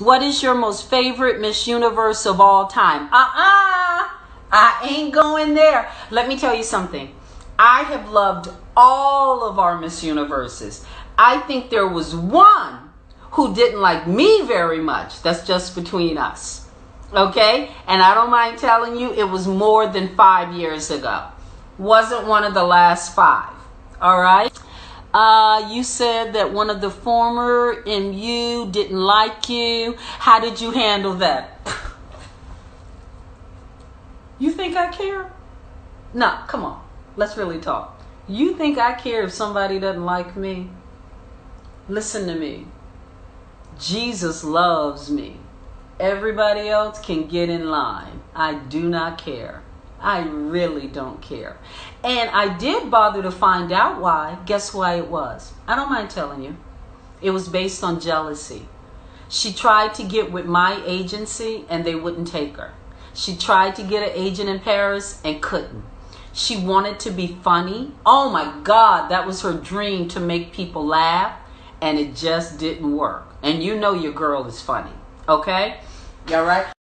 What is your most favorite Miss Universe of all time? Uh uh I ain't going there. Let me tell you something. I have loved all of our Miss Universes. I think there was one who didn't like me very much. That's just between us. Okay? And I don't mind telling you, it was more than five years ago. Wasn't one of the last five. All right? Uh, you said that one of the former MU didn't like you. How did you handle that? you think I care? No, come on. Let's really talk. You think I care if somebody doesn't like me? Listen to me. Jesus loves me. Everybody else can get in line. I do not care. I really don't care. And I did bother to find out why. Guess why it was? I don't mind telling you. It was based on jealousy. She tried to get with my agency and they wouldn't take her. She tried to get an agent in Paris and couldn't. She wanted to be funny. Oh my God, that was her dream to make people laugh, and it just didn't work. And you know your girl is funny, okay? You all right.